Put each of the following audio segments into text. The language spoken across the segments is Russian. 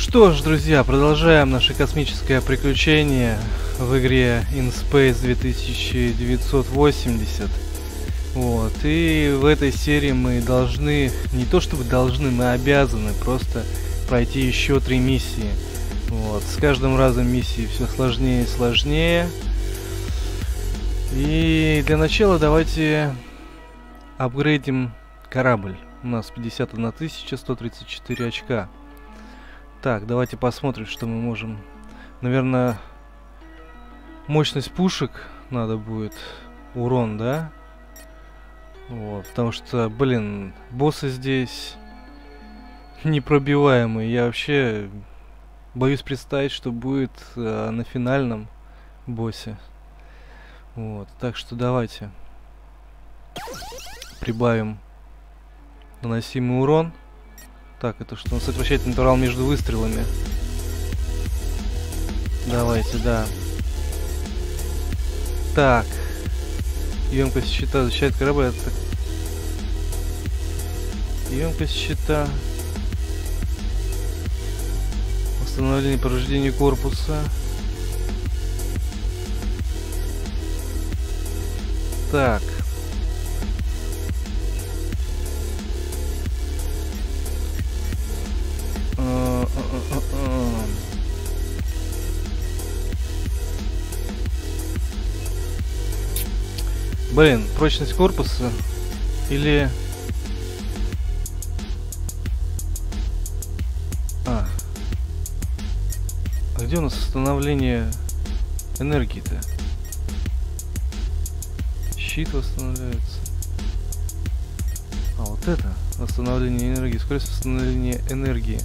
Что ж, друзья, продолжаем наше космическое приключение в игре In Space 2980. Вот, и в этой серии мы должны, не то чтобы должны, мы обязаны просто пройти еще три миссии. Вот, с каждым разом миссии все сложнее и сложнее. И для начала давайте апгрейдим корабль. У нас 51 134 очка. Так, давайте посмотрим, что мы можем. Наверное, мощность пушек надо будет. Урон, да? Вот, потому что, блин, боссы здесь непробиваемые. Я вообще боюсь представить, что будет э, на финальном боссе. Вот, так что давайте прибавим наносимый урон. Так, это что? Нас сокращает интервал между выстрелами. Давайте, да. Так. Емкость щита защищает корабль от... Емкость щита. Восстановление повреждений корпуса. Так. Блин, прочность корпуса или... А. А где у нас восстановление энергии-то? Щит восстанавливается. А, вот это восстановление энергии. Скорость восстановления энергии.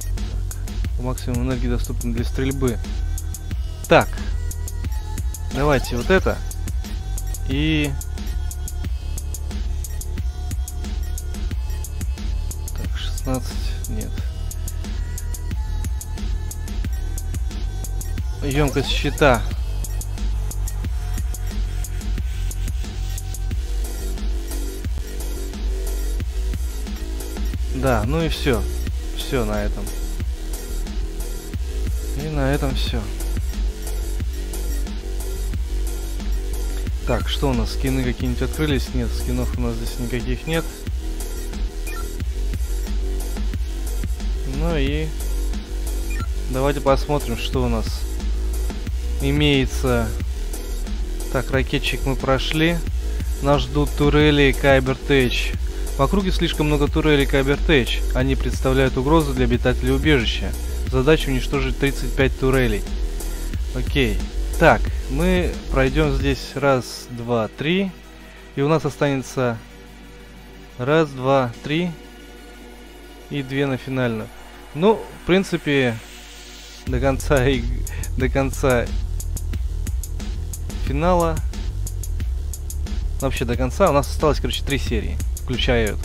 Так. Максимум энергии доступен для стрельбы. Так. Давайте вот это. И... Так, 16... Нет. Емкость щита. Да, ну и все. Все на этом. И на этом все. Так, что у нас? Скины какие-нибудь открылись? Нет, скинов у нас здесь никаких нет. Ну и давайте посмотрим, что у нас имеется. Так, ракетчик мы прошли. Нас ждут турели и Кайбертэч. В округе слишком много турелей Кайбертэч. Они представляют угрозу для обитателей убежища. Задача уничтожить 35 турелей. Окей. Так, мы пройдем здесь раз, два, три. И у нас останется раз, два, три. И две на финальную. Ну, в принципе, до конца и до конца финала. Вообще до конца у нас осталось, короче, три серии, включая эту.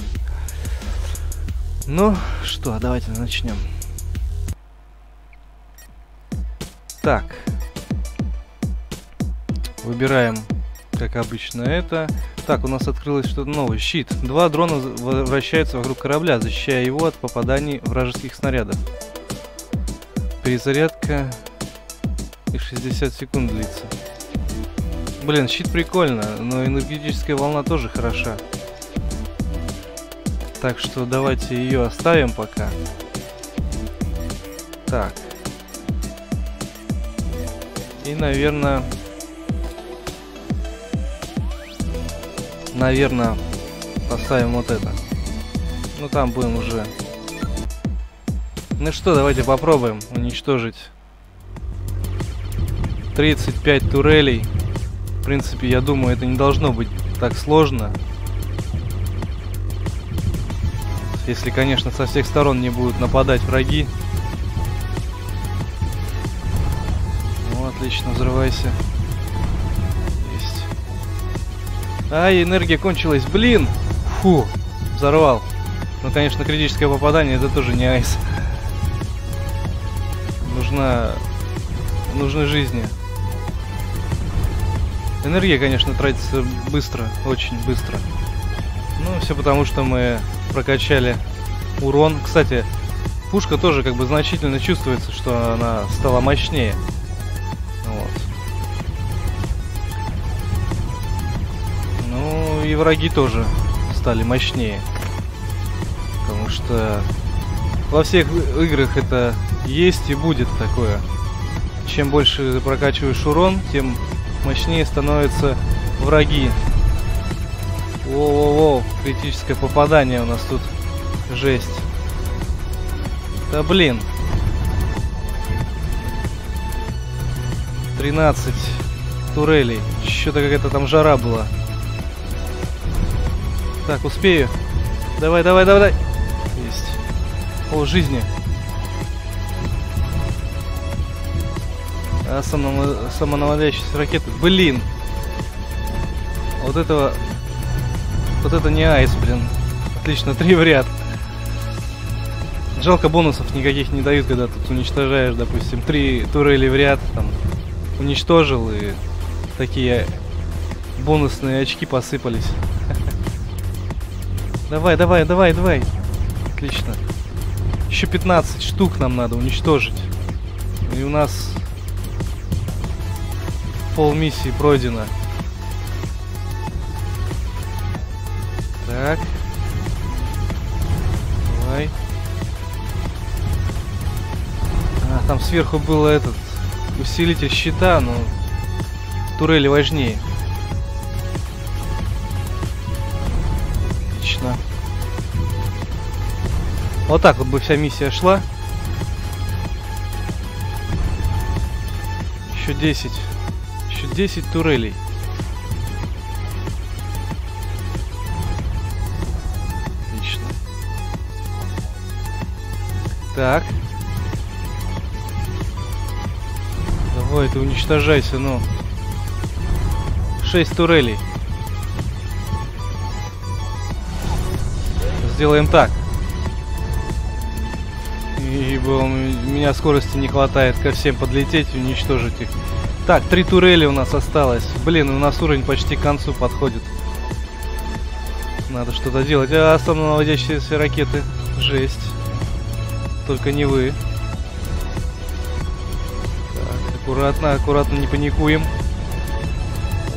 Ну что, давайте начнем. Так. Выбираем, как обычно, это. Так, у нас открылось что-то новое. Щит. Два дрона вращаются вокруг корабля, защищая его от попаданий вражеских снарядов. Перезарядка и 60 секунд длится. Блин, щит прикольно, но энергетическая волна тоже хороша. Так что давайте ее оставим пока. Так. И, наверное... наверное, поставим вот это. Ну, там будем уже... Ну что, давайте попробуем уничтожить 35 турелей. В принципе, я думаю, это не должно быть так сложно. Если, конечно, со всех сторон не будут нападать враги. Ну, отлично, взрывайся. Ай, энергия кончилась. Блин! Фу, взорвал. Ну, конечно, критическое попадание это тоже не айс. Нужна... Нужны жизни. Энергия, конечно, тратится быстро, очень быстро. Ну, все потому, что мы прокачали урон. Кстати, Пушка тоже как бы значительно чувствуется, что она стала мощнее. И враги тоже стали мощнее. Потому что во всех играх это есть и будет такое. Чем больше прокачиваешь урон, тем мощнее становятся враги. Воу-воу-воу, критическое попадание у нас тут. Жесть. Да блин. 13 турелей. Что-то какая-то там жара была. Так, успею. Давай, давай, давай, давай. Есть. О, жизни. А, самонаводящиеся ракеты. Блин. Вот этого... Вот это не айс, блин. Отлично, три в ряд. Жалко бонусов никаких не дают, когда тут уничтожаешь, допустим, три турели в ряд, там, уничтожил и такие бонусные очки посыпались. Давай, давай, давай, давай. Отлично. Еще 15 штук нам надо уничтожить. И у нас пол миссии пройдено. Так. Давай. А, там сверху был этот усилитель щита, но турели важнее. Вот так вот бы вся миссия шла. Еще 10. Еще 10 турелей. Отлично. Так. Давай, ты уничтожайся, ну. 6 турелей. Сделаем так. Ибо у меня скорости не хватает ко всем подлететь и уничтожить их. Так, три турели у нас осталось. Блин, у нас уровень почти к концу подходит. Надо что-то делать. А, самонаводящиеся ракеты. Жесть. Только не вы. Так, аккуратно, аккуратно, не паникуем.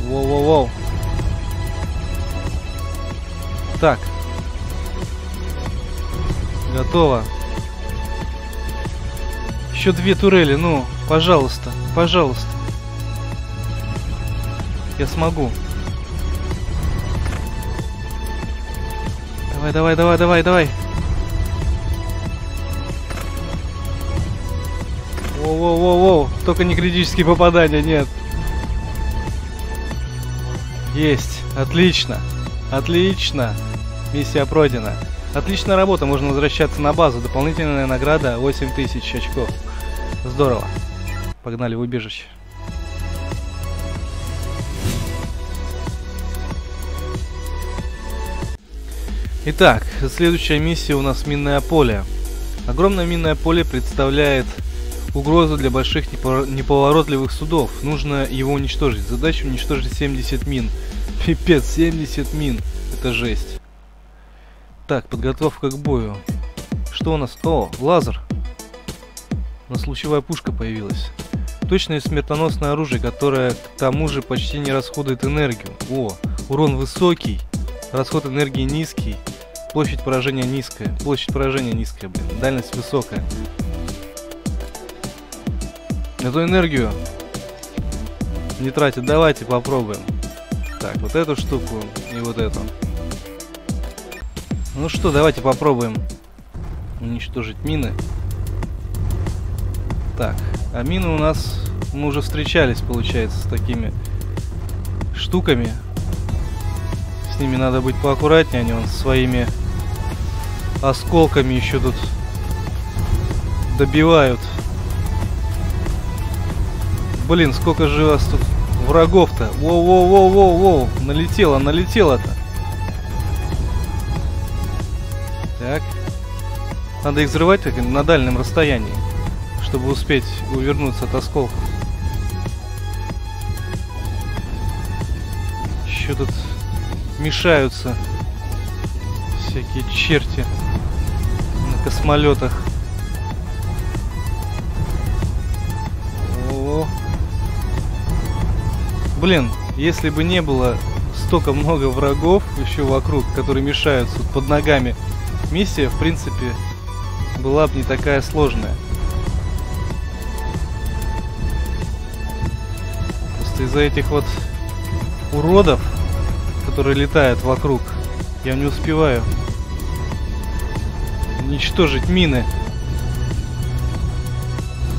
Воу-воу-воу. Так. Готово. Еще две турели, ну, пожалуйста, пожалуйста. Я смогу. Давай, давай, давай, давай, давай. Воу-воу-воу-воу. Только не критические попадания, нет. Есть. Отлично. Отлично. Миссия пройдена. Отличная работа, можно возвращаться на базу. Дополнительная награда 8000 очков. Здорово. Погнали в убежище. Итак, следующая миссия у нас минное поле. Огромное минное поле представляет угрозу для больших неповоротливых судов. Нужно его уничтожить. Задача уничтожить 70 мин. Пипец, 70 мин. Это жесть. Так, подготовка к бою. Что у нас? О, лазер. У нас лучевая пушка появилась. Точное смертоносное оружие, которое к тому же почти не расходует энергию. О, урон высокий, расход энергии низкий. Площадь поражения низкая. Площадь поражения низкая, блин. Дальность высокая. Эту энергию не тратит. Давайте попробуем. Так, вот эту штуку и вот эту. Ну что, давайте попробуем уничтожить мины. Так, а мины у нас... Мы уже встречались, получается, с такими штуками. С ними надо быть поаккуратнее, они вон своими осколками еще тут добивают. Блин, сколько же вас тут врагов-то. Воу-воу-воу-воу-воу. Налетело, налетело-то. Так. Надо их взрывать на дальнем расстоянии, чтобы успеть увернуться от осколков. Еще тут мешаются всякие черти на космолетах. О, блин, если бы не было столько много врагов еще вокруг, которые мешаются под ногами, миссия в принципе была бы не такая сложная. Из-за этих вот уродов, которые летают вокруг, я не успеваю уничтожить мины.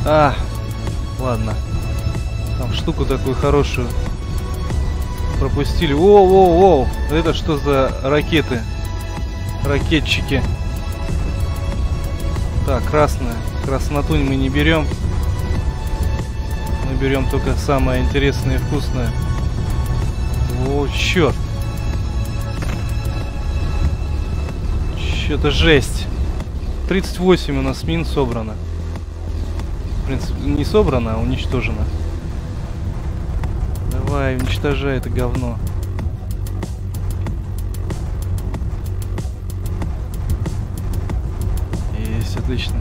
А, ладно. Там штуку такую хорошую пропустили. Воу-воу-воу! Это что за ракеты? Ракетчики. Так, красная. Красноту мы не берем. Мы берем только самое интересное и вкусное. О, черт. Что-то жесть. 38 у нас мин собрано. В принципе, не собрано, а уничтожено. Давай, уничтожай это говно. Есть, отлично.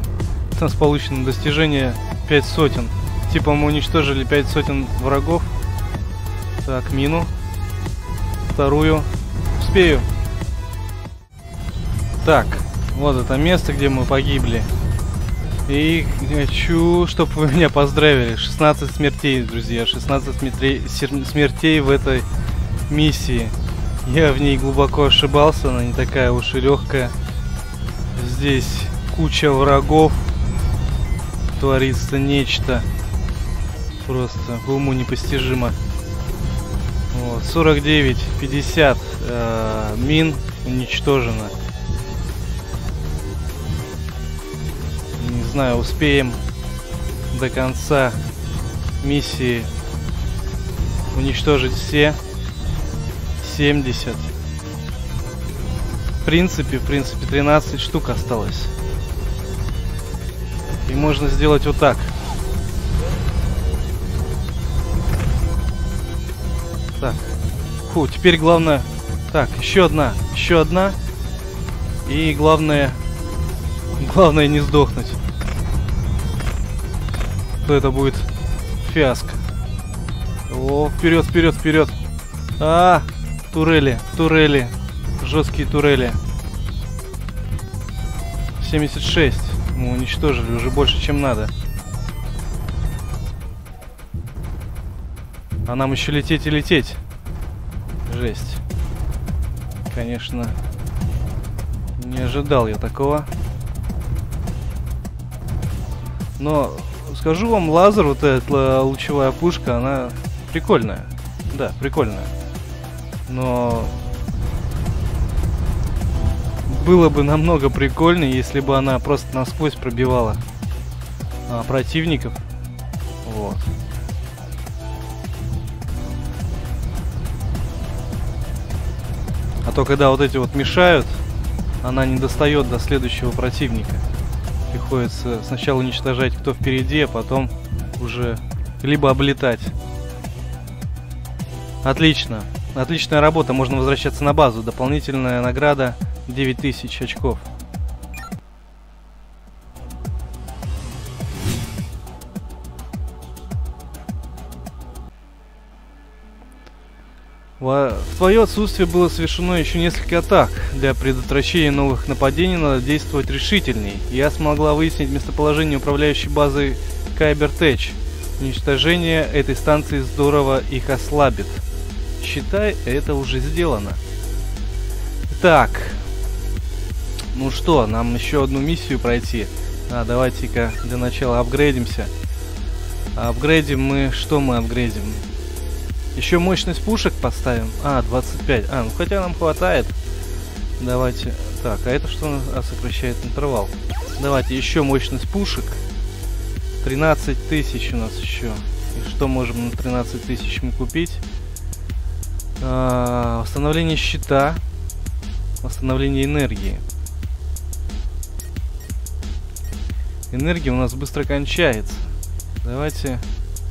У нас получено достижение 5 сотен. Типа мы уничтожили 5 сотен врагов. Так, мину. Вторую. Успею. Так, вот это место, где мы погибли. И хочу, чтобы вы меня поздравили. 16 смертей, друзья. 16 смертей, смертей в этой миссии. Я в ней глубоко ошибался, она не такая уж и легкая. Здесь куча врагов. Творится нечто. Просто уму непостижимо. Вот, 49, 50 э, мин уничтожено. знаю, успеем до конца миссии уничтожить все 70. В принципе, в принципе, 13 штук осталось. И можно сделать вот. Так. Фу, теперь главное... Так, еще одна. Еще одна. И главное... Главное не сдохнуть что это будет фиаско. О, вперед, вперед, вперед. А, турели, турели. Жесткие турели. 76. Мы уничтожили уже больше, чем надо. А нам еще лететь и лететь. Жесть. Конечно, не ожидал я такого. Но Скажу вам, лазер, вот эта лучевая пушка, она прикольная. Да, прикольная. Но было бы намного прикольнее, если бы она просто насквозь пробивала а, противников. Вот. А то когда вот эти вот мешают, она не достает до следующего противника приходится сначала уничтожать кто впереди, а потом уже либо облетать. Отлично. Отличная работа, можно возвращаться на базу. Дополнительная награда 9000 очков. В твое отсутствие было совершено еще несколько атак. Для предотвращения новых нападений надо действовать решительней. Я смогла выяснить местоположение управляющей базы Кайбертеч. Уничтожение этой станции здорово их ослабит. Считай, это уже сделано. Так. Ну что, нам еще одну миссию пройти. А, давайте-ка для начала апгрейдимся. Апгрейдим мы... Что мы апгрейдим? Еще мощность пушек поставим. А, 25. А, ну хотя нам хватает. Давайте. Так, а это что а, сокращает интервал? Давайте еще мощность пушек. 13 тысяч у нас еще. И что можем на 13 тысяч мы купить? А, восстановление щита. Восстановление энергии. Энергия у нас быстро кончается. Давайте,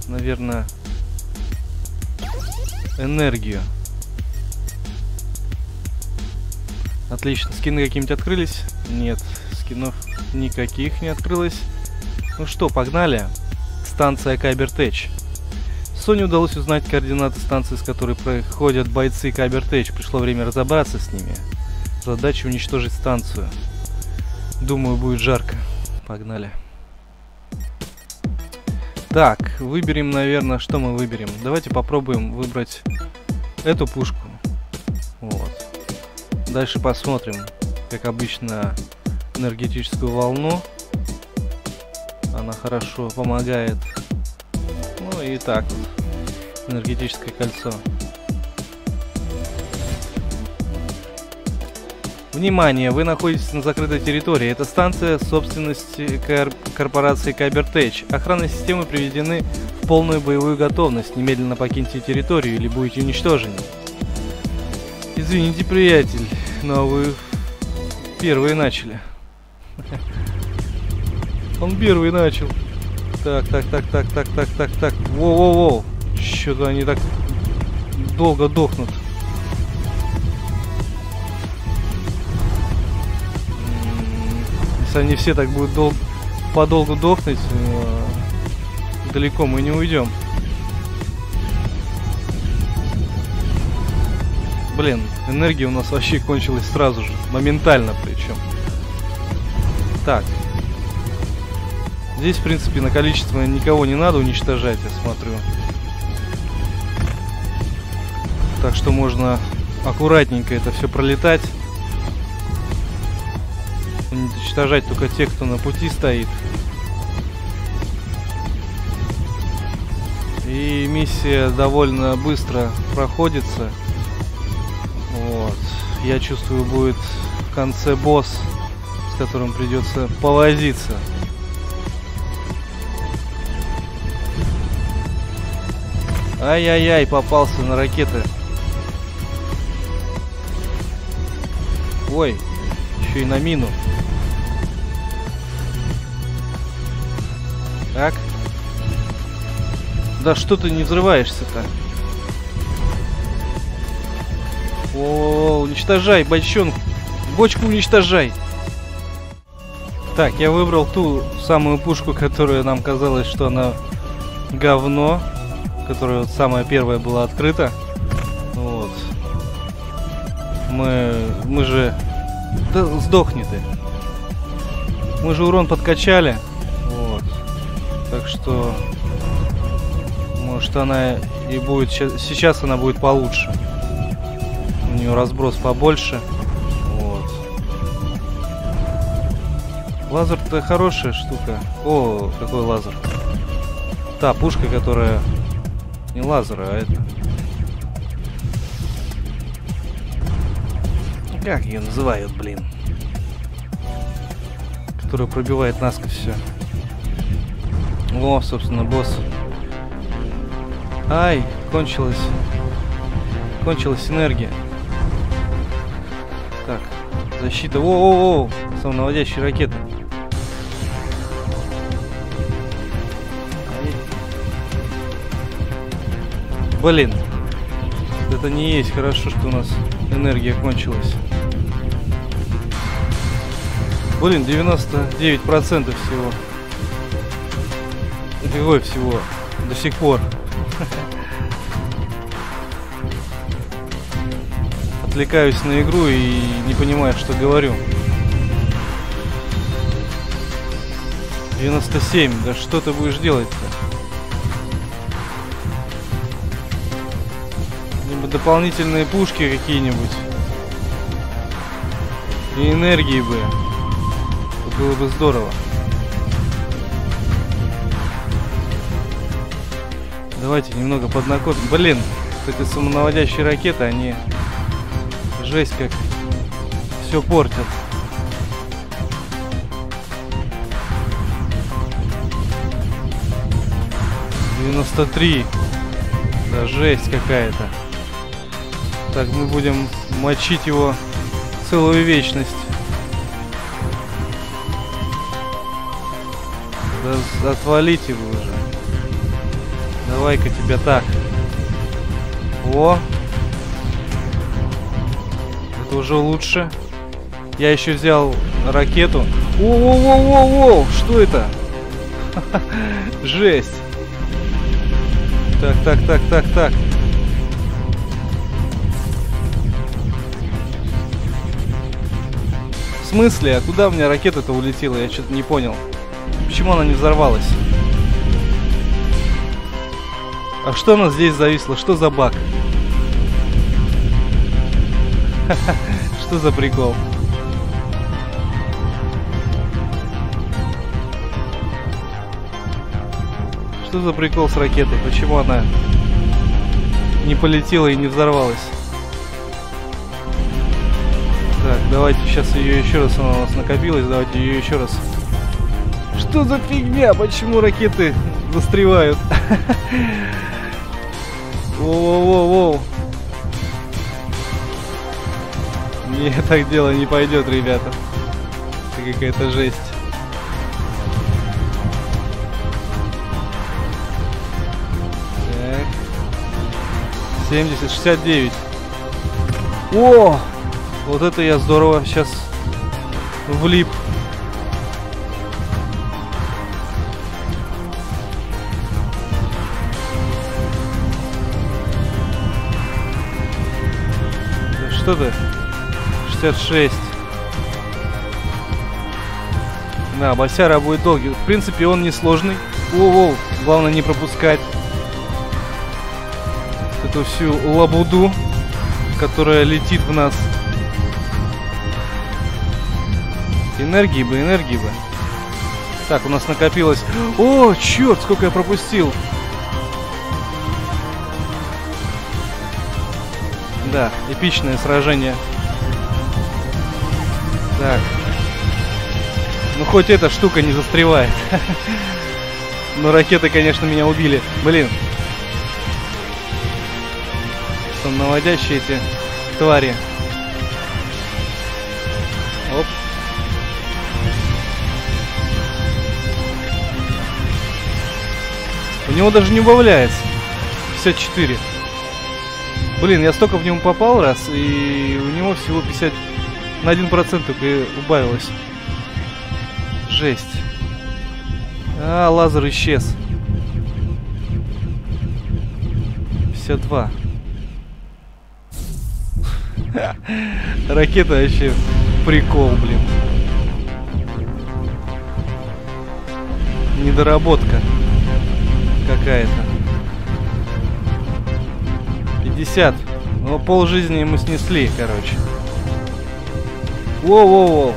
наверное, энергию. Отлично. Скины какие-нибудь открылись? Нет, скинов никаких не открылось. Ну что, погнали. Станция Кайбертеч. Соне удалось узнать координаты станции, с которой проходят бойцы Кайбертэч. Пришло время разобраться с ними. Задача уничтожить станцию. Думаю, будет жарко. Погнали. Так, выберем, наверное, что мы выберем? Давайте попробуем выбрать эту пушку. Вот. Дальше посмотрим, как обычно, энергетическую волну. Она хорошо помогает. Ну и так энергетическое кольцо. Внимание, вы находитесь на закрытой территории. Это станция собственности кор корпорации Кайбертеч. Охранные системы приведены в полную боевую готовность. Немедленно покиньте территорию или будете уничтожены. Извините, приятель, но вы первые начали. Он первый начал. Так, так, так, так, так, так, так, так. Воу-воу-воу. Что-то они так долго дохнут. Если они все так будут дол подолгу дохнуть, далеко мы не уйдем. Блин, энергия у нас вообще кончилась сразу же, моментально причем. Так. Здесь, в принципе, на количество никого не надо уничтожать, я смотрю. Так что можно аккуратненько это все пролетать уничтожать только тех, кто на пути стоит. И миссия довольно быстро проходится. Вот. Я чувствую, будет в конце босс, с которым придется повозиться. Ай-яй-яй, попался на ракеты. Ой, еще и на мину. Так. Да что ты не взрываешься-то? О, уничтожай, бочонку. Бочку уничтожай. Так, я выбрал ту самую пушку, которая нам казалось, что она говно. Которая вот самая первая была открыта. Вот. Мы, мы же... Да сдохни ты. Мы же урон подкачали. Так что, может она и будет, сейчас она будет получше. У нее разброс побольше. Вот. Лазер-то хорошая штука. О, какой лазер. Та пушка, которая... Не лазер, а это... Как ее называют, блин? Которая пробивает насквозь все. О, собственно, босс. Ай, кончилась. Кончилась энергия. Так, защита. О-о-о, самонаводящая ракета. Блин, это не есть хорошо, что у нас энергия кончилась. Блин, 99% всего. Ой, всего. До сих пор. Отвлекаюсь на игру и не понимаю, что говорю. 97. Да что ты будешь делать-то? Либо дополнительные пушки какие-нибудь. И энергии бы. Это было бы здорово. Давайте немного поднакопим. Блин, эти самонаводящие ракеты, они жесть как все портят. Девяносто три. Да жесть какая-то. Так, мы будем мочить его целую вечность. Да отвалите вы уже. Давай-ка тебя так. О! Это уже лучше. Я еще взял ракету. О-о-о-о-о! Что это? Жесть! Так, так, так, так, так. В смысле? А куда у меня ракета-то улетела? Я что-то не понял. Почему она не взорвалась? А что она здесь зависла? Что за баг? Что за прикол? Что за прикол с ракетой? Почему она не полетела и не взорвалась? Так, давайте сейчас ее еще раз, она у нас накопилась, давайте ее еще раз. Что за фигня? Почему ракеты застревают? Воу-воу-воу-воу. Не, так дело не пойдет, ребята. Это какая-то жесть. Так. 70, 69. О! Вот это я здорово сейчас влип. Что ты? 66. Да, Басяра будет долгий. В принципе, он несложный. Воу-воу, главное не пропускать эту всю лабуду, которая летит в нас. Энергии бы, энергии бы. Так, у нас накопилось... О, черт, сколько я пропустил. Да, эпичное сражение. Так. Ну хоть эта штука не застревает. Но ракеты, конечно, меня убили. Блин. Самонаводящие эти твари. Оп. У него даже не убавляется. 54. Блин, я столько в него попал раз, и у него всего 50... На 1% только убавилось. Жесть. А, лазер исчез. 52. Ракета вообще прикол, блин. Недоработка какая-то. 50. Ну, пол жизни мы снесли, короче. Воу-воу-воу.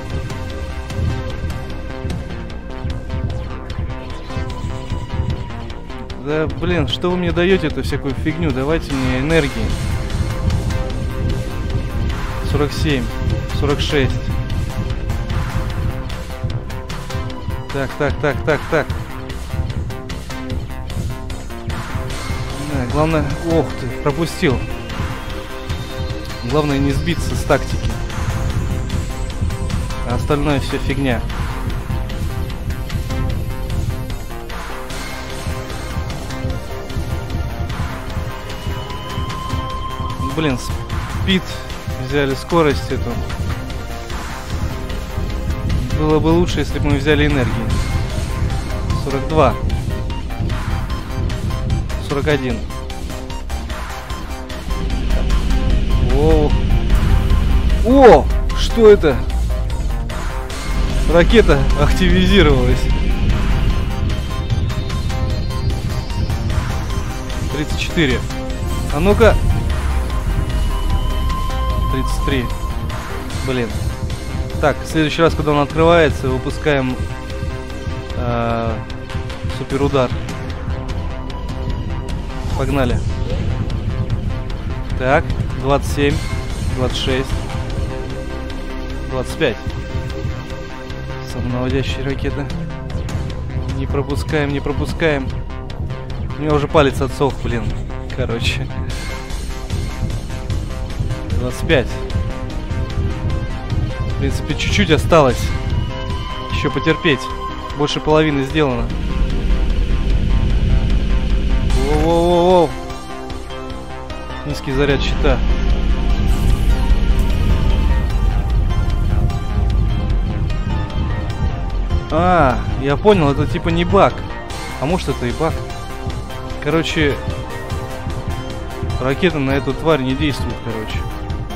Да, блин, что вы мне даете эту всякую фигню? Давайте мне энергии. 47, 46. Так, так, так, так, так. Главное... Ох ты, пропустил. Главное не сбиться с тактики. А остальное все фигня. Блин, спид взяли скорость эту. Было бы лучше, если бы мы взяли энергию. 42. 41. О! Что это? Ракета активизировалась. 34. А ну-ка. 33. Блин. Так, в следующий раз, когда он открывается, выпускаем э, суперудар. Погнали. Так, 27, 26, 25. Самонаводящие ракеты. Не пропускаем, не пропускаем. У меня уже палец отсох, блин. Короче. 25. В принципе, чуть-чуть осталось. Еще потерпеть. Больше половины сделано. Воу-воу-воу. Низкий заряд щита. А, я понял, это типа не баг. А может это и баг. Короче, Ракеты на эту тварь не действуют, короче.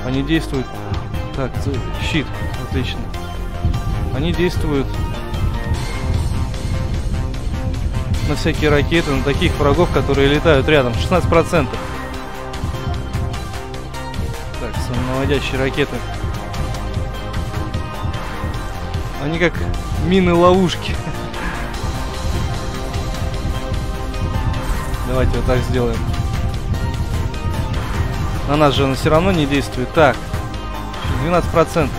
Они действуют... Так, щит. Отлично. Они действуют на всякие ракеты, на таких врагов, которые летают рядом. 16%. Так, самонаводящие ракеты. Они как мины-ловушки. Давайте вот так сделаем. На нас же она все равно не действует. Так, 12%.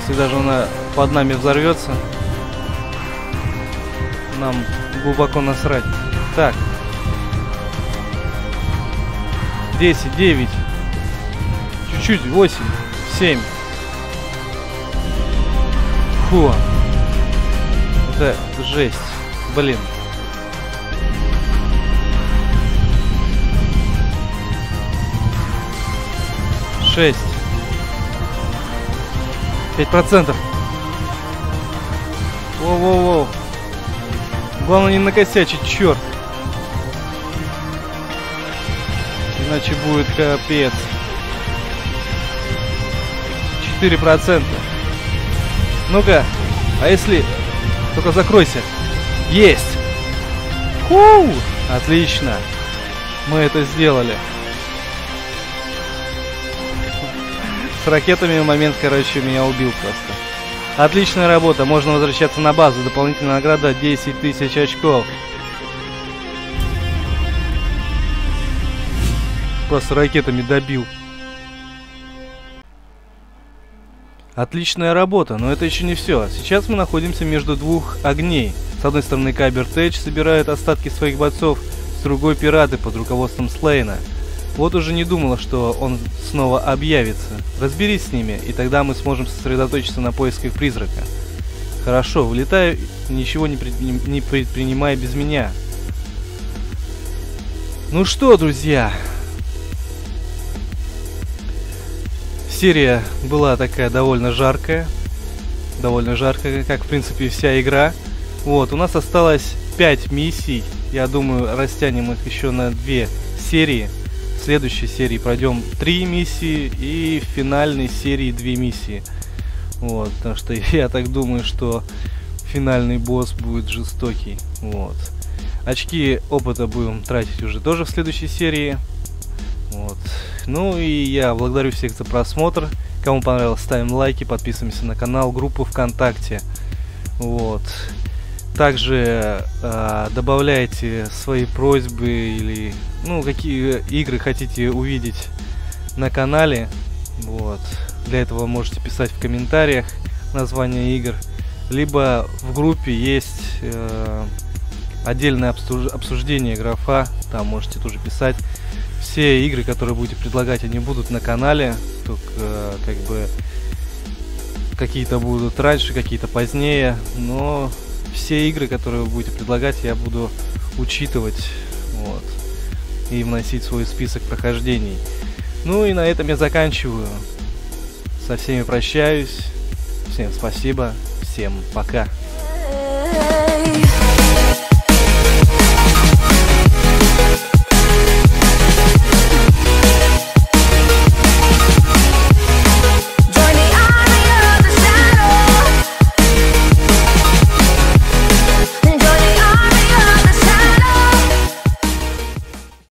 Если даже она под нами взорвется, нам глубоко насрать. Так. 10, 9. Чуть-чуть, 8, 7. Фу. Это жесть. Блин. Шесть. Пять процентов. Воу-воу-воу. Главное не накосячить, черт. Иначе будет капец. 4%. Ну-ка, а если... Только закройся. Есть! Ху! Отлично. Мы это сделали. С ракетами момент, короче, меня убил просто. Отличная работа, можно возвращаться на базу. Дополнительная награда 10 тысяч очков. Просто ракетами добил. Отличная работа, но это еще не все. Сейчас мы находимся между двух огней. С одной стороны Кайбер Тэч собирает остатки своих бойцов, с другой пираты под руководством Слейна. Вот уже не думала, что он снова объявится. Разберись с ними, и тогда мы сможем сосредоточиться на поисках призрака. Хорошо, вылетаю, ничего не, пред... не предпринимая без меня. Ну что, друзья, серия была такая довольно жаркая. Довольно жаркая, как в принципе вся игра. Вот, у нас осталось 5 миссий. Я думаю, растянем их еще на 2 серии следующей серии пройдем три миссии и в финальной серии две миссии. Вот, потому что я так думаю, что финальный босс будет жестокий. Вот. Очки опыта будем тратить уже тоже в следующей серии. Вот. Ну и я благодарю всех за просмотр. Кому понравилось, ставим лайки, подписываемся на канал, группу ВКонтакте. Вот. Также э, добавляйте свои просьбы или ну какие игры хотите увидеть на канале. Вот. Для этого можете писать в комментариях название игр. Либо в группе есть э, отдельное обсуждение графа. Там можете тоже писать. Все игры, которые будете предлагать, они будут на канале. Только э, как бы какие-то будут раньше, какие-то позднее. Но все игры, которые вы будете предлагать, я буду учитывать вот, и вносить свой список прохождений. Ну и на этом я заканчиваю. Со всеми прощаюсь. Всем спасибо. Всем пока.